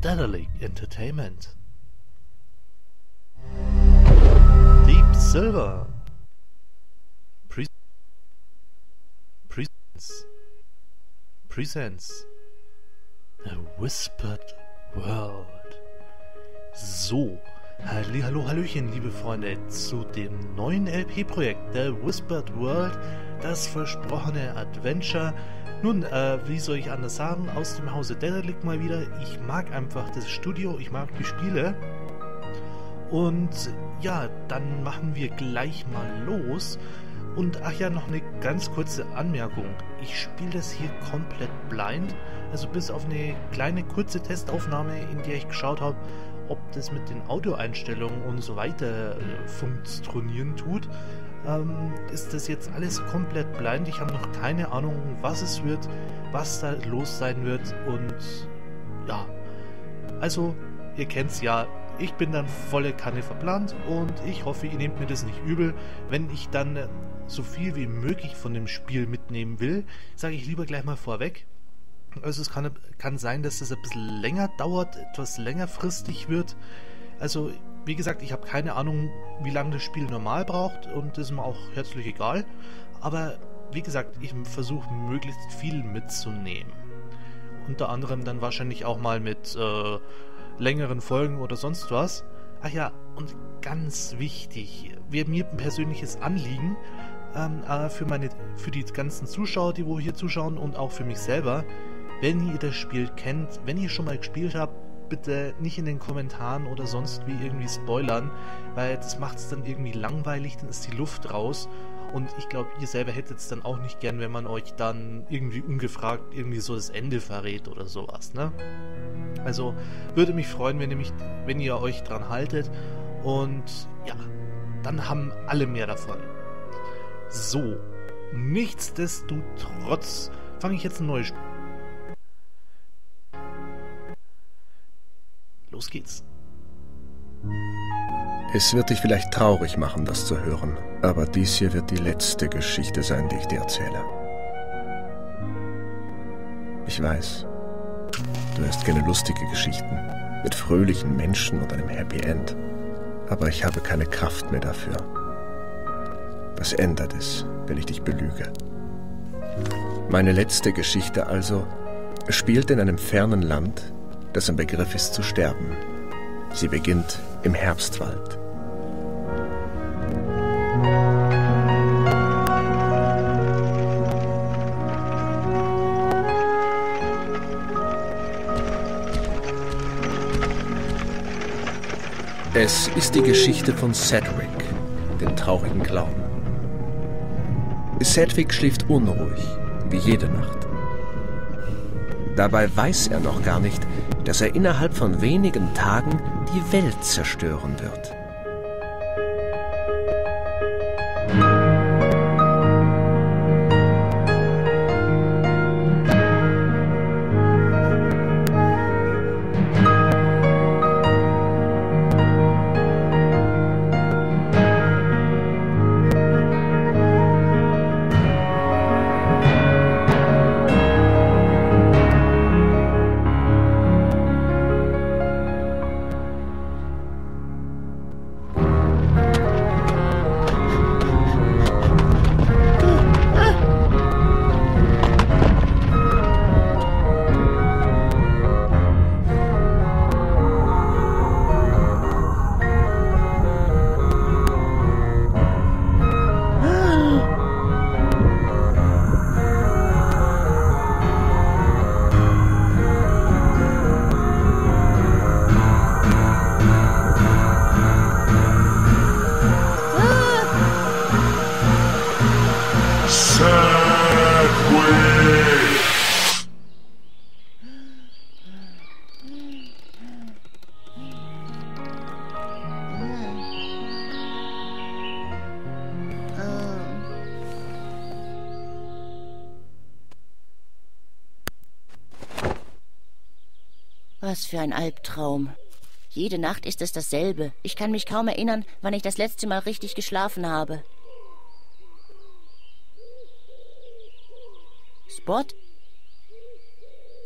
Daedalic Entertainment. Deep Silver. Pre Presents. Presents. A Whispered World. So, Hallo, Hallöchen, liebe Freunde, zu dem neuen LP-Projekt, The Whispered World, das versprochene Adventure. Nun, äh, wie soll ich anders sagen, aus dem Hause Dedelic mal wieder. Ich mag einfach das Studio, ich mag die Spiele. Und ja, dann machen wir gleich mal los. Und ach ja, noch eine ganz kurze Anmerkung. Ich spiele das hier komplett blind. Also bis auf eine kleine kurze Testaufnahme, in der ich geschaut habe, ob das mit den Audioeinstellungen und so weiter äh, funktionieren tut, ähm, ist das jetzt alles komplett blind. Ich habe noch keine Ahnung, was es wird, was da los sein wird und ja. Also, ihr kennt's ja, ich bin dann volle Kanne verplant und ich hoffe, ihr nehmt mir das nicht übel. Wenn ich dann äh, so viel wie möglich von dem Spiel mitnehmen will, sage ich lieber gleich mal vorweg. Also es kann, kann sein, dass es ein bisschen länger dauert, etwas längerfristig wird. Also, wie gesagt, ich habe keine Ahnung, wie lange das Spiel normal braucht und das ist mir auch herzlich egal. Aber wie gesagt, ich versuche möglichst viel mitzunehmen. Unter anderem dann wahrscheinlich auch mal mit äh, längeren Folgen oder sonst was. Ach ja, und ganz wichtig, wir mir ein persönliches Anliegen ähm, äh, für meine, für die ganzen Zuschauer, die wo hier zuschauen und auch für mich selber. Wenn ihr das Spiel kennt, wenn ihr schon mal gespielt habt, bitte nicht in den Kommentaren oder sonst wie irgendwie spoilern, weil das macht es dann irgendwie langweilig, dann ist die Luft raus. Und ich glaube, ihr selber hättet es dann auch nicht gern, wenn man euch dann irgendwie ungefragt irgendwie so das Ende verrät oder sowas, ne? Also würde mich freuen, wenn ihr, mich, wenn ihr euch dran haltet. Und ja, dann haben alle mehr davon. So, nichtsdestotrotz fange ich jetzt ein neues Spiel Los geht's. Es wird dich vielleicht traurig machen, das zu hören, aber dies hier wird die letzte Geschichte sein, die ich dir erzähle. Ich weiß, du hörst gerne lustige Geschichten mit fröhlichen Menschen und einem Happy End, aber ich habe keine Kraft mehr dafür. Was ändert es, wenn ich dich belüge? Meine letzte Geschichte also spielt in einem fernen Land, das im Begriff ist zu sterben. Sie beginnt im Herbstwald. Es ist die Geschichte von Cedric, dem traurigen Clown. Cedric schläft unruhig, wie jede Nacht. Dabei weiß er noch gar nicht, dass er innerhalb von wenigen Tagen die Welt zerstören wird. Was für ein Albtraum. Jede Nacht ist es dasselbe. Ich kann mich kaum erinnern, wann ich das letzte Mal richtig geschlafen habe. Spot?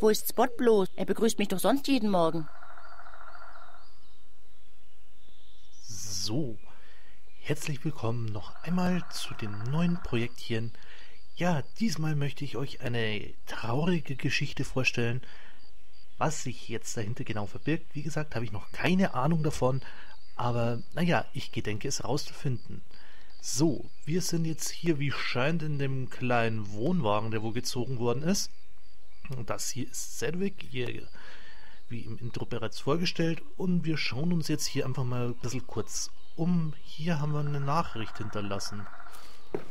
Wo ist Spot bloß? Er begrüßt mich doch sonst jeden Morgen. So, herzlich willkommen noch einmal zu dem neuen Projektchen. Ja, diesmal möchte ich euch eine traurige Geschichte vorstellen, was sich jetzt dahinter genau verbirgt, wie gesagt, habe ich noch keine Ahnung davon, aber naja, ich gedenke es rauszufinden. So, wir sind jetzt hier wie scheint in dem kleinen Wohnwagen, der wo gezogen worden ist. Das hier ist Sedwick, ihr wie im Intro bereits vorgestellt. Und wir schauen uns jetzt hier einfach mal ein bisschen kurz um. Hier haben wir eine Nachricht hinterlassen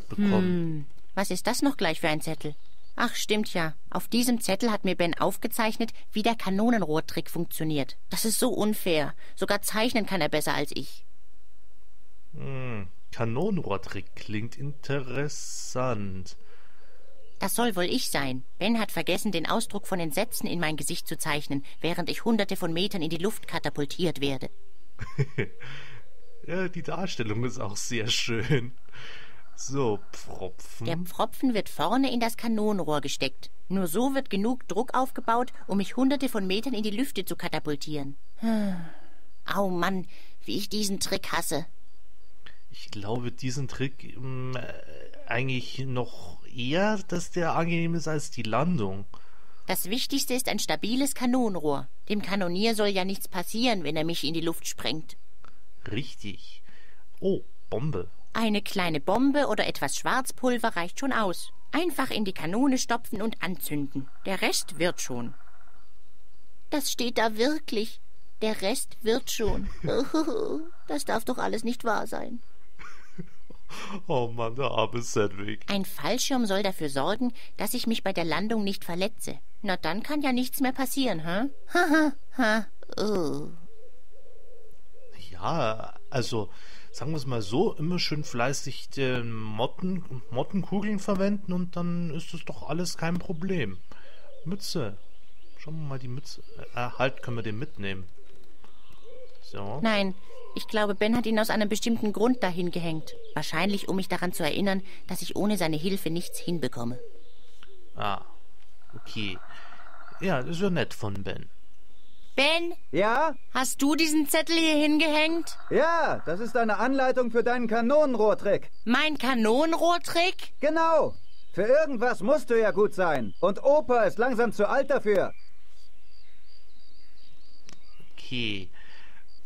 bekommen. Hm, was ist das noch gleich für ein Zettel? Ach, stimmt ja. Auf diesem Zettel hat mir Ben aufgezeichnet, wie der Kanonenrohrtrick funktioniert. Das ist so unfair. Sogar zeichnen kann er besser als ich. Hm, Kanonenrohrtrick klingt interessant. Das soll wohl ich sein. Ben hat vergessen, den Ausdruck von Entsetzen in mein Gesicht zu zeichnen, während ich hunderte von Metern in die Luft katapultiert werde. ja, die Darstellung ist auch sehr schön. So, Pfropfen. Der Pfropfen wird vorne in das Kanonenrohr gesteckt. Nur so wird genug Druck aufgebaut, um mich hunderte von Metern in die Lüfte zu katapultieren. Au Mann, wie ich diesen Trick hasse. Ich glaube, diesen Trick ähm, eigentlich noch eher, dass der angenehm ist als die Landung. Das Wichtigste ist ein stabiles Kanonenrohr. Dem Kanonier soll ja nichts passieren, wenn er mich in die Luft sprengt. Richtig. Oh, Bombe. Eine kleine Bombe oder etwas Schwarzpulver reicht schon aus. Einfach in die Kanone stopfen und anzünden. Der Rest wird schon. Das steht da wirklich. Der Rest wird schon. Das darf doch alles nicht wahr sein. Oh Mann, der arme Sedwick. Ein Fallschirm soll dafür sorgen, dass ich mich bei der Landung nicht verletze. Na, dann kann ja nichts mehr passieren, hä? Haha, ha, oh. Ja, also, sagen wir es mal so, immer schön fleißig den Motten, Mottenkugeln verwenden und dann ist das doch alles kein Problem. Mütze. Schauen wir mal die Mütze. Äh, halt, können wir den mitnehmen. So. Nein, ich glaube, Ben hat ihn aus einem bestimmten Grund dahin gehängt. Wahrscheinlich, um mich daran zu erinnern, dass ich ohne seine Hilfe nichts hinbekomme. Ah, okay. Ja, das ist ja nett von Ben. Ben? Ja? Hast du diesen Zettel hier hingehängt? Ja, das ist eine Anleitung für deinen Kanonenrohrtrick. Mein Kanonenrohrtrick? Genau. Für irgendwas musst du ja gut sein. Und Opa ist langsam zu alt dafür. Okay.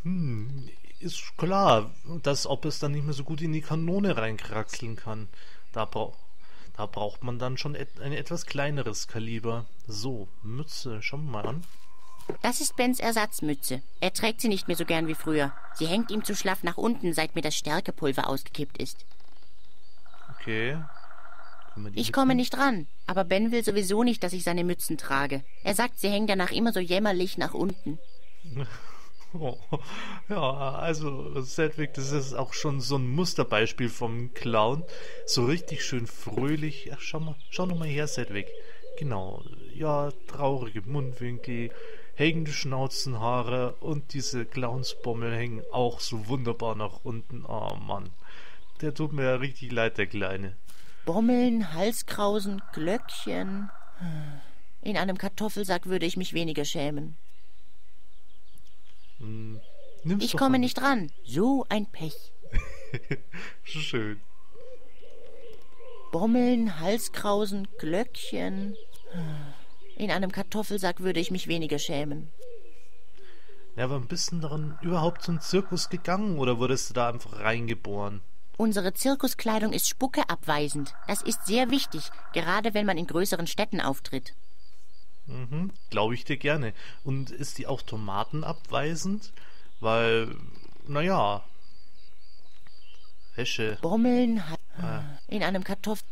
Hm, ist klar, dass ob es dann nicht mehr so gut in die Kanone reinkraxeln kann. Da, bra da braucht man dann schon et ein etwas kleineres Kaliber. So, Mütze, schauen wir mal an. Das ist Bens Ersatzmütze. Er trägt sie nicht mehr so gern wie früher. Sie hängt ihm zu schlaff nach unten, seit mir das Stärkepulver ausgekippt ist. Okay. Ich komme nicht ran, aber Ben will sowieso nicht, dass ich seine Mützen trage. Er sagt, sie hängen danach immer so jämmerlich nach unten. Oh, ja, also Sedwick, das ist auch schon so ein Musterbeispiel vom Clown. So richtig schön fröhlich. Ach, schau mal, schau noch mal her, Sedwick. Genau, ja, traurige Mundwinkel, hängende Schnauzenhaare und diese Clownsbommel hängen auch so wunderbar nach unten. Oh Mann, der tut mir ja richtig leid, der Kleine. Bommeln, Halskrausen, Glöckchen. In einem Kartoffelsack würde ich mich weniger schämen. Hm, ich komme an. nicht ran. So ein Pech. Schön. Bommeln, Halskrausen, Glöckchen. In einem Kartoffelsack würde ich mich weniger schämen. Ja, aber ein bisschen daran überhaupt zum Zirkus gegangen oder wurdest du da einfach reingeboren? Unsere Zirkuskleidung ist spuckeabweisend. Das ist sehr wichtig, gerade wenn man in größeren Städten auftritt. Mhm, Glaube ich dir gerne. Und ist die auch tomatenabweisend? Weil, naja. Wäsche. Bommeln ah. in einem Kartoffel.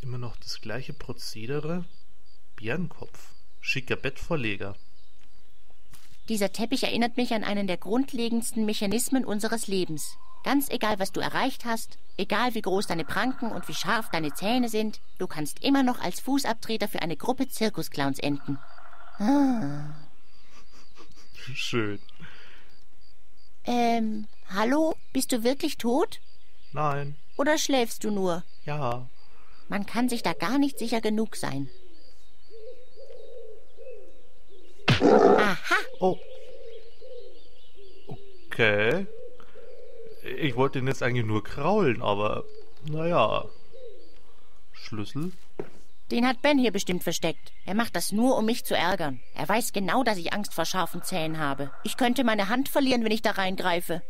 Immer noch das gleiche Prozedere? Bärenkopf. Schicker Bettvorleger. Dieser Teppich erinnert mich an einen der grundlegendsten Mechanismen unseres Lebens. Ganz egal, was du erreicht hast, egal wie groß deine Pranken und wie scharf deine Zähne sind, du kannst immer noch als Fußabtreter für eine Gruppe Zirkusclowns enden. Ah. Schön. Ähm, hallo? Bist du wirklich tot? Nein. Oder schläfst du nur? Ja. Man kann sich da gar nicht sicher genug sein. Oh. Okay ich wollte ihn jetzt eigentlich nur kraulen, aber naja. Schlüssel? Den hat Ben hier bestimmt versteckt. Er macht das nur, um mich zu ärgern. Er weiß genau, dass ich Angst vor scharfen Zähnen habe. Ich könnte meine Hand verlieren, wenn ich da reingreife.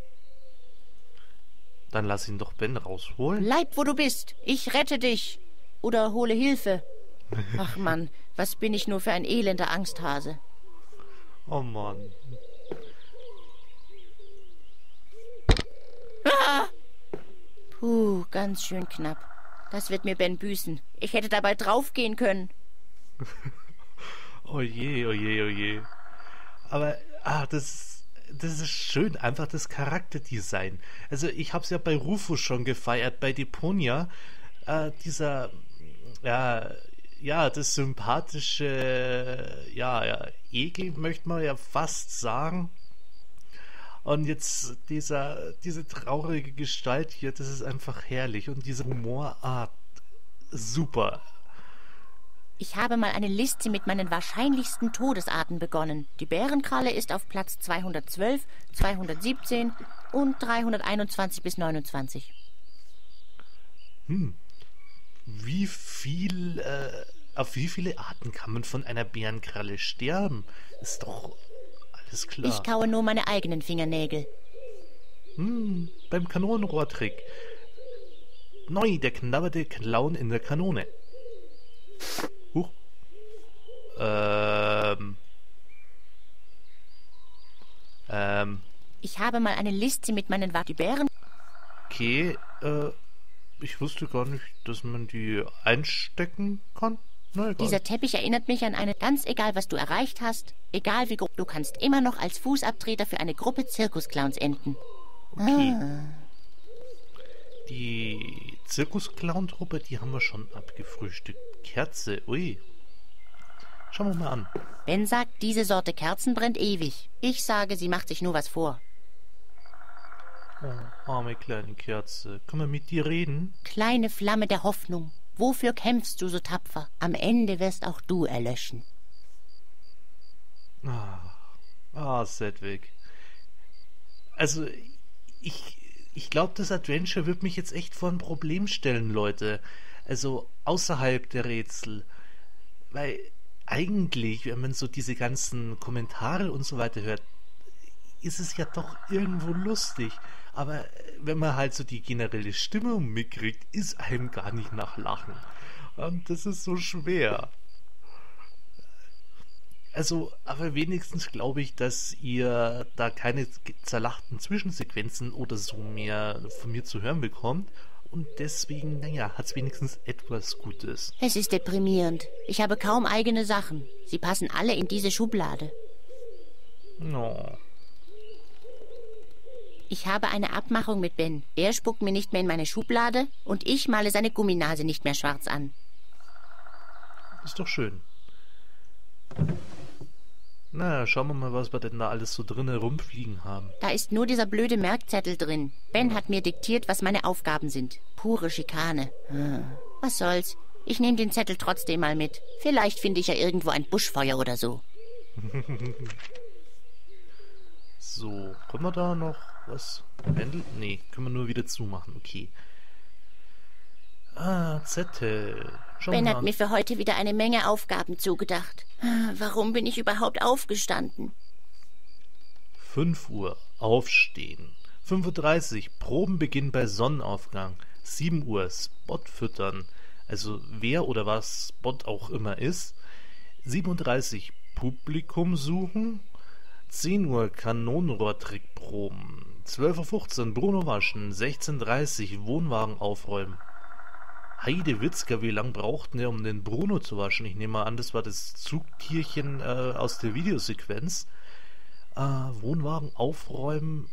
Dann lass ihn doch Ben rausholen. Bleib, wo du bist. Ich rette dich. Oder hole Hilfe. Ach Mann, was bin ich nur für ein elender Angsthase. Oh Mann. Ah! Puh, ganz schön knapp. Das wird mir Ben büßen. Ich hätte dabei draufgehen können. oje, oje, oje. Aber, ah, das, das ist schön, einfach das Charakterdesign. Also, ich hab's ja bei Rufus schon gefeiert, bei Deponia. Äh, dieser, ja, ja, das sympathische, ja, ja, Egel möchte man ja fast sagen. Und jetzt dieser, diese traurige Gestalt hier, das ist einfach herrlich. Und diese Humorart, super. Ich habe mal eine Liste mit meinen wahrscheinlichsten Todesarten begonnen. Die Bärenkralle ist auf Platz 212, 217 und 321 bis 29. Hm. Wie viel, äh, auf wie viele Arten kann man von einer Bärenkralle sterben? Ist doch alles klar. Ich kaue nur meine eigenen Fingernägel. Hm, beim Kanonenrohrtrick. Neu, der knabberte Clown in der Kanone. Huch. Ähm. Ähm. Ich habe mal eine Liste mit meinen Wattibären. Okay, äh, ich wusste gar nicht, dass man die einstecken kann. Na, Dieser Teppich erinnert mich an eine, ganz egal was du erreicht hast, egal wie groß, du kannst immer noch als Fußabtreter für eine Gruppe Zirkusclowns enden. Okay. Ah. Die Zirkusclown-Truppe, die haben wir schon abgefrühstückt. Kerze, ui. Schauen wir mal an. Ben sagt, diese Sorte Kerzen brennt ewig. Ich sage, sie macht sich nur was vor. Oh, arme kleine Kerze. Können wir mit dir reden? Kleine Flamme der Hoffnung. Wofür kämpfst du so tapfer? Am Ende wirst auch du erlöschen. Ah, ah Sedwick. Also, ich, ich glaube, das Adventure wird mich jetzt echt vor ein Problem stellen, Leute. Also, außerhalb der Rätsel. Weil eigentlich, wenn man so diese ganzen Kommentare und so weiter hört, ist es ja doch irgendwo lustig. Aber wenn man halt so die generelle Stimmung mitkriegt, ist einem gar nicht nach Lachen. Und das ist so schwer. Also, aber wenigstens glaube ich, dass ihr da keine zerlachten Zwischensequenzen oder so mehr von mir zu hören bekommt. Und deswegen, naja, hat es wenigstens etwas Gutes. Es ist deprimierend. Ich habe kaum eigene Sachen. Sie passen alle in diese Schublade. No. Ich habe eine Abmachung mit Ben. Er spuckt mir nicht mehr in meine Schublade und ich male seine Gumminase nicht mehr schwarz an. Ist doch schön. Na, schauen wir mal, was wir denn da alles so drinnen rumfliegen haben. Da ist nur dieser blöde Merkzettel drin. Ben hat mir diktiert, was meine Aufgaben sind. Pure Schikane. Hm. Was soll's? Ich nehme den Zettel trotzdem mal mit. Vielleicht finde ich ja irgendwo ein Buschfeuer oder so. so, können wir da noch was? Pendel? Nee, können wir nur wieder zumachen. Okay. Ah, Zettel. Schon ben hat mir für heute wieder eine Menge Aufgaben zugedacht. Warum bin ich überhaupt aufgestanden? 5 Uhr. Aufstehen. 5.30 Uhr. Probenbeginn bei Sonnenaufgang. 7 Uhr. Spot füttern. Also wer oder was Spot auch immer ist. 37 Publikum suchen. 10 Uhr Kanonenrohrtrickproben. 12.15 Uhr Bruno waschen, 16.30 Uhr Wohnwagen aufräumen. Heide Witzka, wie lang brauchten wir, um den Bruno zu waschen? Ich nehme mal an, das war das Zugtierchen äh, aus der Videosequenz. Äh, Wohnwagen aufräumen,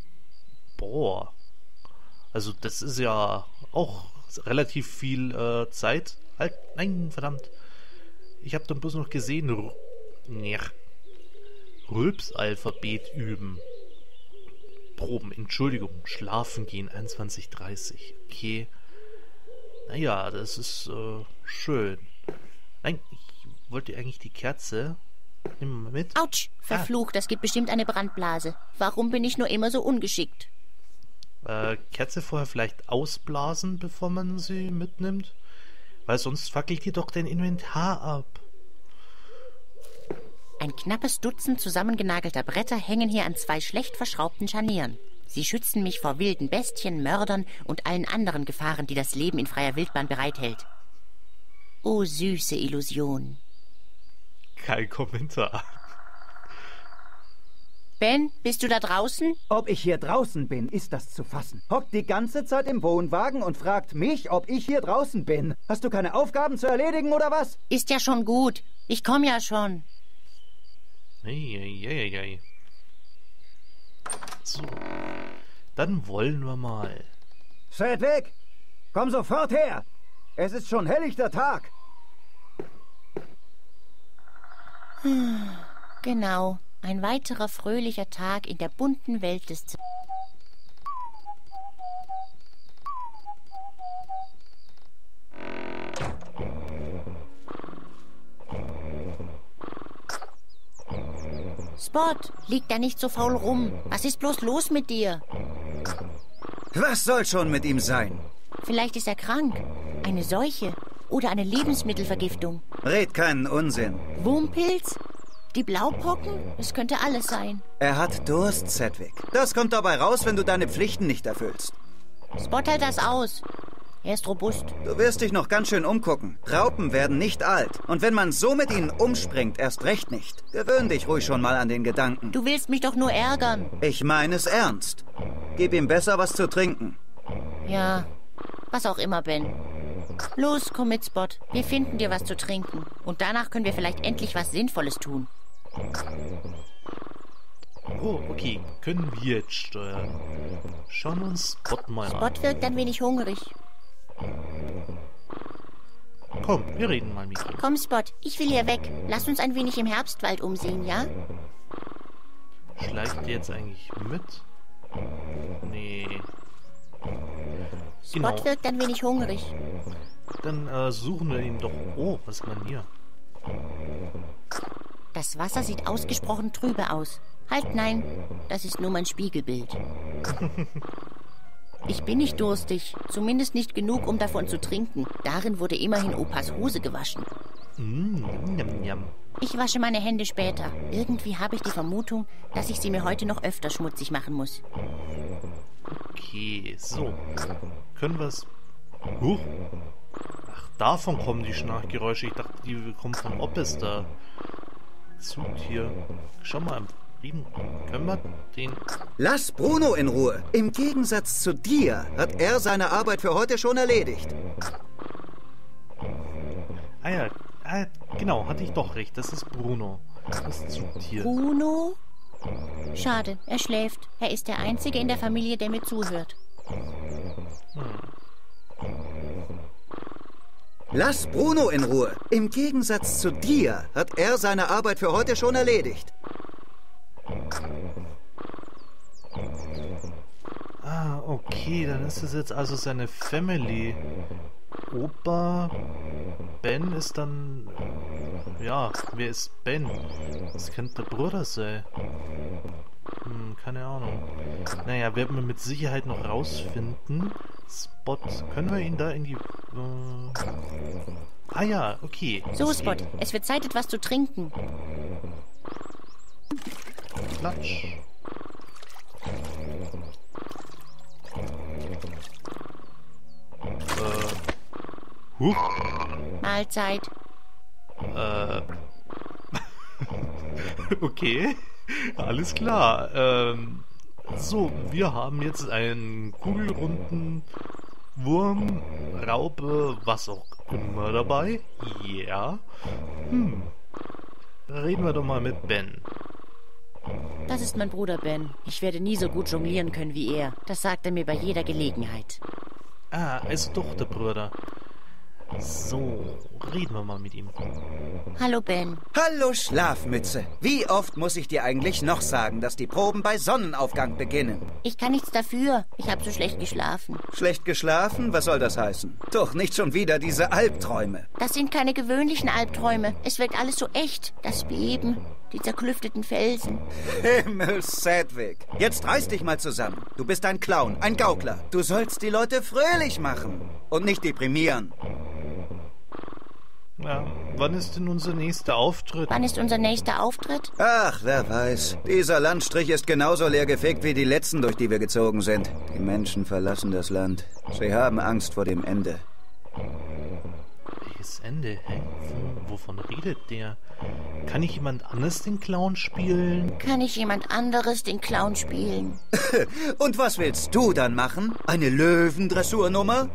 boah. Also das ist ja auch relativ viel äh, Zeit. Halt, nein, verdammt. Ich habe dann bloß noch gesehen, R Rülpsalphabet üben. Proben, Entschuldigung, schlafen gehen, 21.30 Okay. Naja, das ist äh, schön. Nein, ich wollte eigentlich die Kerze. Nehmen wir mal mit. Autsch, verflucht, ah. das gibt bestimmt eine Brandblase. Warum bin ich nur immer so ungeschickt? Äh, Kerze vorher vielleicht ausblasen, bevor man sie mitnimmt? Weil sonst fackelt ihr doch dein Inventar ab. Ein knappes Dutzend zusammengenagelter Bretter hängen hier an zwei schlecht verschraubten Scharnieren. Sie schützen mich vor wilden Bestien, Mördern und allen anderen Gefahren, die das Leben in freier Wildbahn bereithält. O süße Illusion. Kein Kommentar. Ben, bist du da draußen? Ob ich hier draußen bin, ist das zu fassen. Hockt die ganze Zeit im Wohnwagen und fragt mich, ob ich hier draußen bin. Hast du keine Aufgaben zu erledigen oder was? Ist ja schon gut. Ich komm ja schon. Eieieiei. So. Dann wollen wir mal. Weg! Komm sofort her! Es ist schon helllichter Tag. Genau. Ein weiterer fröhlicher Tag in der bunten Welt des Z Spot, lieg da nicht so faul rum. Was ist bloß los mit dir? Was soll schon mit ihm sein? Vielleicht ist er krank. Eine Seuche oder eine Lebensmittelvergiftung. Red keinen Unsinn. Wurmpilz? Die Blaupocken? Es könnte alles sein. Er hat Durst, Sedwick. Das kommt dabei raus, wenn du deine Pflichten nicht erfüllst. Spot hält das aus. Er ist robust. Du wirst dich noch ganz schön umgucken. Raupen werden nicht alt. Und wenn man so mit ihnen umspringt, erst recht nicht. Gewöhn dich ruhig schon mal an den Gedanken. Du willst mich doch nur ärgern. Ich meine es ernst. Gib ihm besser was zu trinken. Ja, was auch immer, Ben. Los, komm mit, Spot. Wir finden dir was zu trinken. Und danach können wir vielleicht endlich was Sinnvolles tun. Oh, okay. Können wir jetzt steuern. Schauen wir uns Spot mal an. Spot wirkt ein wenig hungrig. Komm, wir reden mal mit ihm. Komm, Spot, ich will hier weg. Lass uns ein wenig im Herbstwald umsehen, ja? Schleicht ihr jetzt eigentlich mit? Nee. Spot Genau. wirkt ein wenig hungrig. Dann äh, suchen wir ihn doch. Oh, was ist man hier? Das Wasser sieht ausgesprochen trübe aus. Halt nein, das ist nur mein Spiegelbild. Ich bin nicht durstig, zumindest nicht genug, um davon zu trinken. Darin wurde immerhin Opas Hose gewaschen. Mm, njam, njam. Ich wasche meine Hände später. Irgendwie habe ich die Vermutung, dass ich sie mir heute noch öfter schmutzig machen muss. Okay, so. Können wir es. Huch. Ach, davon kommen die Schnarchgeräusche. Ich dachte, die kommen von Oppes da. Zugtier. Schau mal, Frieden. Können wir den. Lass Bruno in Ruhe. Im Gegensatz zu dir hat er seine Arbeit für heute schon erledigt. Ah ja, ah, genau, hatte ich doch recht. Das ist Bruno. Das Zugtier. Bruno? Schade, er schläft. Er ist der Einzige in der Familie, der mir zuhört. Lass Bruno in Ruhe. Im Gegensatz zu dir hat er seine Arbeit für heute schon erledigt. Ah, okay, dann ist es jetzt also seine Family. Opa, Ben ist dann. Ja, wer ist Ben? Das könnte der Bruder sein. Hm, keine Ahnung. Naja, werden wir mit Sicherheit noch rausfinden. Spot, können wir ihn da in die. Äh... Ah ja, okay. So, Spot, es wird Zeit, etwas zu trinken. Klatsch. Huch. Mahlzeit. Äh. okay. Alles klar. Ähm. So, wir haben jetzt einen kugelrunden Wurm, Raupe, was auch immer dabei. Ja. Hm. Reden wir doch mal mit Ben. Das ist mein Bruder Ben. Ich werde nie so gut jonglieren können wie er. Das sagt er mir bei jeder Gelegenheit. Ah, also doch der Bruder. So, reden wir mal mit ihm. Hallo Ben. Hallo Schlafmütze. Wie oft muss ich dir eigentlich noch sagen, dass die Proben bei Sonnenaufgang beginnen? Ich kann nichts dafür. Ich habe so schlecht geschlafen. Schlecht geschlafen? Was soll das heißen? Doch nicht schon wieder diese Albträume. Das sind keine gewöhnlichen Albträume. Es wirkt alles so echt. Das Beben. Die zerklüfteten Felsen. Himmel, Sedwick. Jetzt reiß dich mal zusammen. Du bist ein Clown, ein Gaukler. Du sollst die Leute fröhlich machen und nicht deprimieren. Ja, wann ist denn unser nächster Auftritt? Wann ist unser nächster Auftritt? Ach, wer weiß. Dieser Landstrich ist genauso leergefegt wie die letzten, durch die wir gezogen sind. Die Menschen verlassen das Land. Sie haben Angst vor dem Ende. Welches Ende? Hä? Wo, wovon redet der? Kann ich jemand anders den Clown spielen? Kann ich jemand anderes den Clown spielen? Und was willst du dann machen? Eine Löwendressurnummer?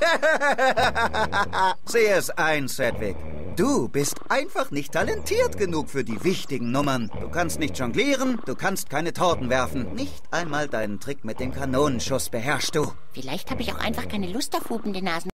Sieh es ein, Sedwick. Du bist einfach nicht talentiert genug für die wichtigen Nummern. Du kannst nicht jonglieren, du kannst keine Torten werfen. Nicht einmal deinen Trick mit dem Kanonenschuss beherrschst du. Vielleicht habe ich auch einfach keine Lust auf hupende Nasen.